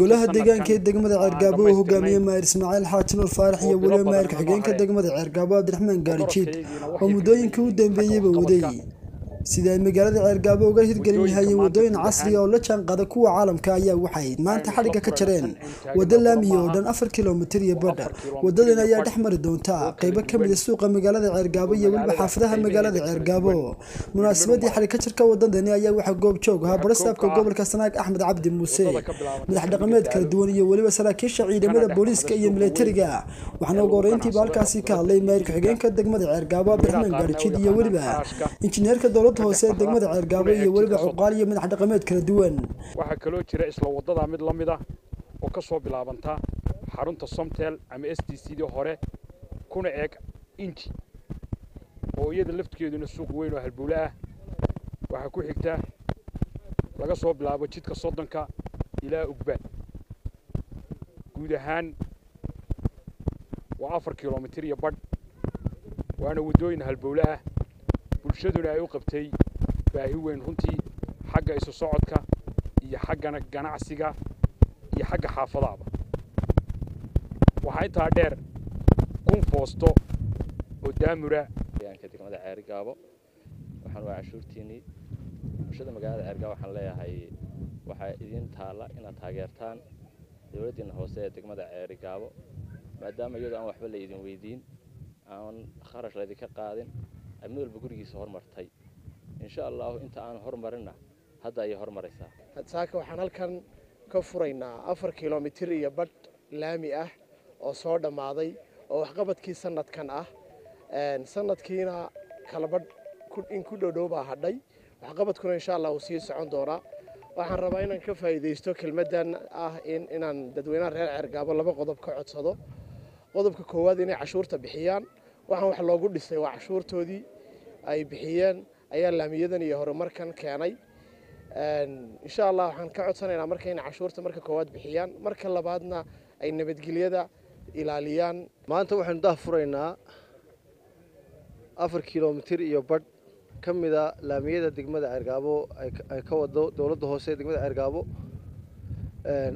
golaha deegaanka ee degmada ceergaabo uu hogaamiyey maayir ismaaciil xaaji nuur faarax iyo weliba maayirka xigeenka degmada ceergaabo cabdiraxmaan gaarijiid oo muddooyinkii u dambeeyeyba waday sida ay magaalada ceergaabo uga hirgelin lahaayeen waddooyin casriya oo la jaanqaada kuwa caalamka ayaa waxay maanta xadhigga ka jareen waddo laamiya oo dhan afar kilomitir iyo badha waddadan ayaa dhex mari doonta qaybo ka mid a suuqa magaalada ceergaabo iyo weliba xaafadaha magaalada ceergaabo munaasabadii xadhigka jarka waddadani ayaa waxaa goob joog ahaa barastaafka gobolka sanaag axmed cabdi muuse. madax dhaqameed kala duwan iyo weliba saraakiisha ciidamada booliiska iyo militariga waxaana ugu horeyntiiba halkaasi ka hadlay maayirka xigeenka degmada ceergaabo cabdiraxmaan gaarijiid iyo weliba injineerka dowladda وضعه سيد دقمد عرقابية ولقى عقالية من حد قميت كلا دوان واحا كلوتي رئيس لو وضادة عميد لامدة وكسو بلابنتا حارون تصمتال عمي استي سيديو هوري كون ايك انتي ويد اللفت كيدو نسوق وينو هالبولاء واحا كو حكتا لقصو بلابو تشيد كصدنكا إلى اقبال قودهان وعفر كيلومتر يبرد وأنا ودوين هالبولاء bulshaduna ay u qabtay baahi weyn runtii xagga isu socodka iyo xaggana ganacsiga iyo xagga xaafadaaba. Waxaa intaa dheer kun foosto oo daamura degmada ceerigaabo waxaan waa cashuurtiinnii bulshada magaalada ceerigaabo waxaan leeyahay waxaa idiin taalla inaad taageertaan dowladdiinna hoose ee degmada ceerigaabo maadaama iyadoo aan waxba la idin weydiin aan kharash laydinka qaadin ay mid walba gurigiisa hormartay. Insha allahu inta aan hormarinna hadda ayay hormaraysaa. Saaka waxaan halkan ka furaynaa afar kilomitir iyo badh laami ah oo soo dhammaaday oo waxqabadkii sanadkan ah. Sanadkiina kala badh in ku dhowdhow baa hadhay. Waxqabadkuna insha allah uu sii socon doonaa. Waxaan rabaa inaan ka faa'iidaysto kelmaddan ah inaan dadweynaha reer ceergaabo laba qodob ka codsado. Qodobka koowaad inay cashuurta bixiyaan waxaan wax loogu dhisay waa cashuurtoodii ay bixiyeen ayaa laamiyadan iyo horumarkan keenay. Insha allah waxaan ka codsanaynaa marka inay cashuurta marka koowaad bixiyaan. Marka labaadna ay nabadgelyada ilaaliyaan. Maanta waxaynu dah furaynaa afar kilomitir iyo badh ka mida laamiyada degmada ceergaabo ay ka wado dowladda hoose degmada ceergaabo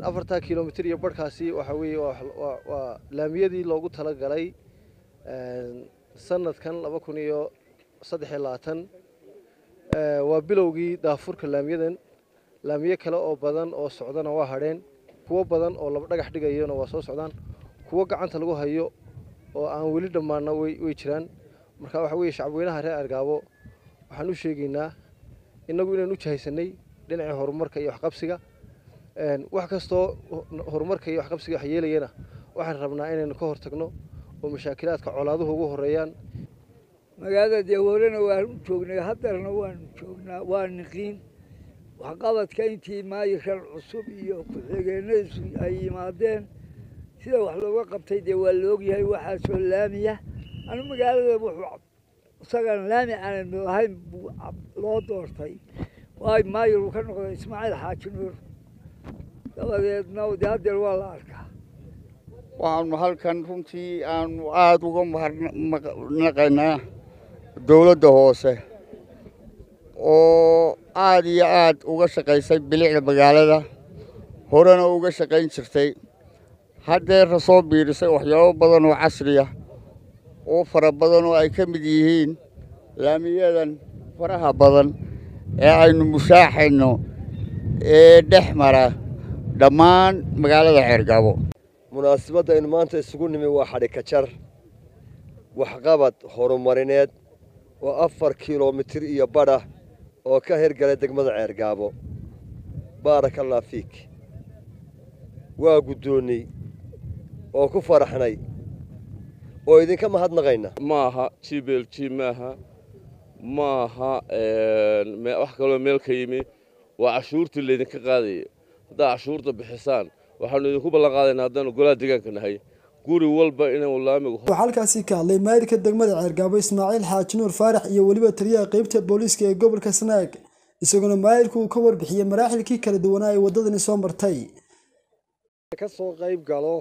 afartaa kilomitir iyo badhkaasi waxaa weeye waa laamiyadii loogu talagalay sanadkan laba kun iyo saddexiyo labaatan waa bilowgii daafurka laamiyadan. Laamiyo kale oo badan oo socdana waa hadheen kuwo badan oo laba dhagax dhigayona waa soo socdaan. Kuwo gacanta lagu hayo oo aan weli dhammaanna way jiraan. Marka waxa weeye shacabweynaha reer argaabo waxaan u sheegaynaa innagu inaan u jahaysanay dhinacii horumarka iyo waxqabsiga. Wax kastoo horumarka iyo waxqabsiga wax yeelayana waxaan rabnaa inaynu ka hortagno oo mashaakilaadka colaaduhu ugu horeeyaan magaalada dee horena waanu joognay haddarna waanu joognaa waa niqiin. Waxqabadka intii maayirkan cusub iyo ku-xigeenadiisu ay yimaadeen sida wax looga qabtay dee waa la ogyahay waxaasoo laamiya. Anu magaalada wuxuu isagan laami aanan lahayn buu loo doortay. Waay maayir uu ka noqday ismaaciil xaaji nuur. Dabadeedna dee haddeer waa la arkaa waxaanu halkan runtii aanu aada uga mahadnaqaynaa dowladda hoose oo aada iyo aad uga shaqaysay bilicda magaalada horena uga shaqayn jirtay. Haddeerna soo biirisay waxyaabo badan oo casriya oo fara badan oo ay ka mid yihiin laamiyadan faraha badan ee aynu mushaaxayno ee dhex mara dhammaan magaalada ceergaabo munaasabadda aynu maanta isugu nimi waa xadhika jar waxqabad horumarineed oo afar kilomitir iyo badha oo ka hirgalay degmada ceergaabo. Baaraka allah fiik. Waa guddoonnay oo ku faraxnay oo idinka mahadnaqayna. Maaha jibel ji maaha. Maaha wax kaloo meel ka yimi. Waa cashuurtii laydinka qaadaya haddaa cashuurta bixisaan waxaanu idinku ballan qaadaynaa haddaanu golaha deegaanka nahay. Guri walba inuu laamigu waxaa halkaasi ka hadlay maayirka degmada ceergaabo ismaaciil xaaji nuur faarax iyo weliba taliyaha qeybta booliiska ee gobolka sanaag isaguna maayirku uu ka warbixiyey maraaxilkii kala duwanaa ee waddadani soo martay. Ka soo qayb galo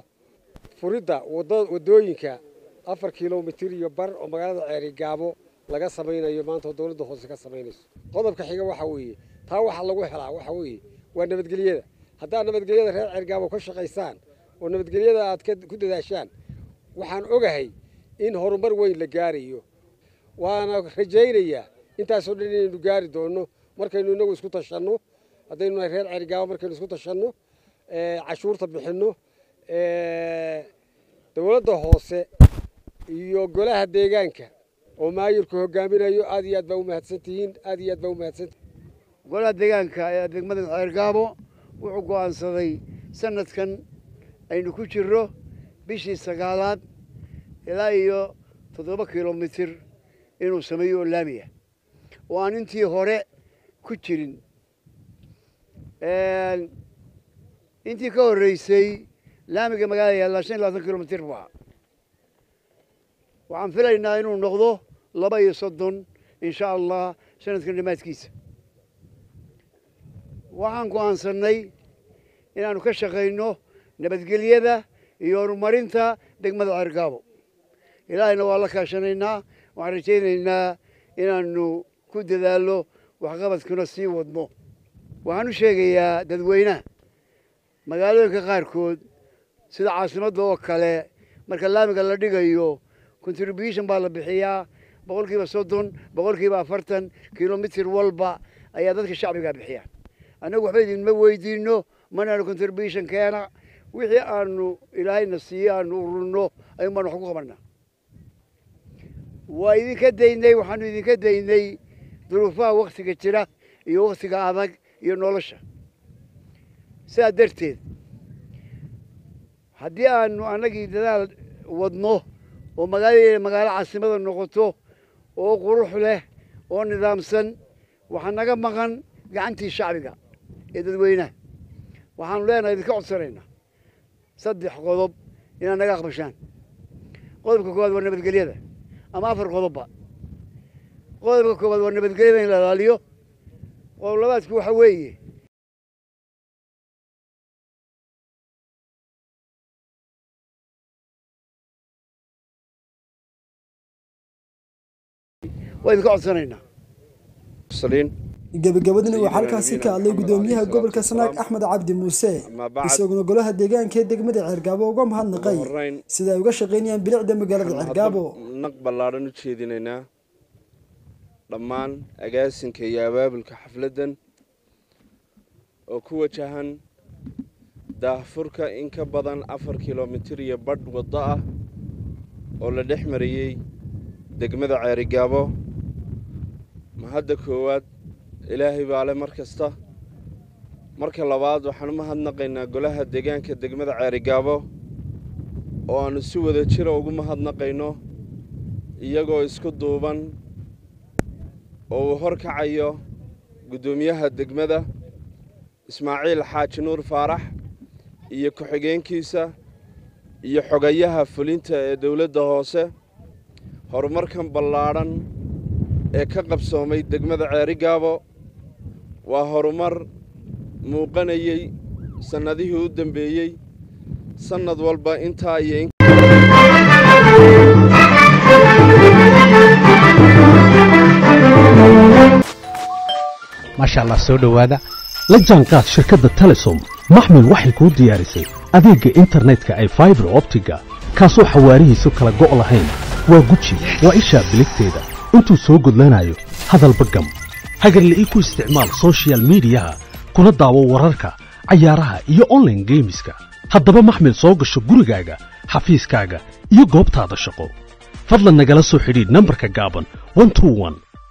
furidda waddooyinka afar kilomitir iyo bar oo magaalada ceerigaabo laga samaynayo maanta oo dowladda hoose ka samaynayso qodobka xiga waxa weeye taa waxaa lagu helaa waxa weeye waa nabadgelyada haddaad nabadgelyada reer cergaabo ka shaqaysaan oo nabadgelyada aad ku dadaashaan waxaan ogahay in horumar weyn la gaarayo. Waana rajaynayaa intaasoo dhan inaynu gaari doonno markaynu inagu isku tashanno haddaynu reer cergaabo markaynu isku tashanno cashuurta bixinno dowladda hoose iyo golaha deegaanka oo maayirku hogaaminayo aad iyo aad baa umahadsan tihiin aad iyo aad baa umahadsantihiin golaha deegaanka ee degmada ceergaabo wuxuu go'aansaday sanadkan aynu ku jirro bishii sagaalaad ilaa iyo toddoba kilomitir inuu sameeyo oo laamiya. Oo aan intii hore ku jirin. Intii ka horreysay laamiga magaalada yaallaa shan iyo labaatan kilomitir buu ahaa waxaan filaynaa inuu noqdo laba iyo soddon insha allah sanadkan dhammaadkiisa waxaan go'aansannay inaannu ka shaqayno nabadgelyada iyo horumarinta degmada ceergaabo ilaahayna waa la kaashanaynaa. Waxaan rajaynaynaa inaannu ku dadaallo waxqabadkuna sii wadno. Waxaan u sheegayaa dadweynaha magaalooyinka qaarkood sida caasimadda oo kale marka laamiga la dhigayo contribution baa la bixiyaa. Boqol kiiba soddon boqol kiiba afartan kilomitir walba ayaa dadka shacbigaa bixiya annagu waxba idinma weydiinno manaanu contribution keena wixii aanu ilaahayna siiyo aanu ururno ayuun baanu wax ku qabanaa. Waa idinka daynay waxaanu idinka daynay duruufaha waktiga jira iyo waktiga adag iyo nolosha. Sidaa darteed haddii aanu annagii dadaal wadno oo magaalada magaalo caasimada noqoto oo qurux leh oo nidaamsan waxaa naga maqan gacantii shacbiga ee dadweynaha waxaanu leenahay idinka codsanaynaa saddex qodob inaad naga aqbashaan qodobka koowaad waa nabadgelyada ama afar qodobba qodobka koowaad waa nabadgelyada in la ilaaliyo. Qodob labaadku waxa weeye waa idinka codsanaynaa gebagabadina waxaa halkaasi ka hadlay gudoomiyaha gobolka sanaag axmed cabdi muuse. Isaguna golaha deegaanka ee degmada ceergaabo uga mahadnaqay. Sida ay uga shaqaynayaan bilicda magaalada ceergaabo naq ballaadhan u jeedinaynaa dhammaan agaasinka iyo abaabulka xafladdan oo ku wajahan daahfurka in ka badan afar kilomitir iyo badh waddo ah oo la dhex mariyey degmada ceerigaabo mahadda koowaad ilaahay baa le mar kasta. Marka labaad waxaan u mahadnaqaynaa golaha deegaanka degmada ceerigaabo oo aannu si wada jira ugu mahadnaqayno iyagoo isku duuban oo uu hor kacayo guddoomiyaha degmada ismaaciil xaaji nuur faarax iyo ku-xigeenkiisa iyo xogayaha fulinta ee dowladda hoose. Horumarkan ballaadhan ee ka qabsoomay degmada ceerigaabo waa horumar muuqanayey sannadihii u dambeeyey sannad walba intaa iyo maasha allah soo dhowaada. La jaanqaad shirkadda telesom. Maxmil waxay kuu diyaarisay adeegga internetka ay faibar optiga kaasoo xawaarihiisu kala go' lahayn. Waa guji waa ishaa biligteeda. Intuu soo gudlanayo hadalba gam hagarle ii ku isticmaal soshiyal miidiyaha kuna daawo wararka cayaaraha iyo onlaine geemiska haddaba maxmil soo gasho gurigaaga xafiiskaaga iyo goobtaada shaqo. Fadlan nagala soo xidhiidh nambarka gaaban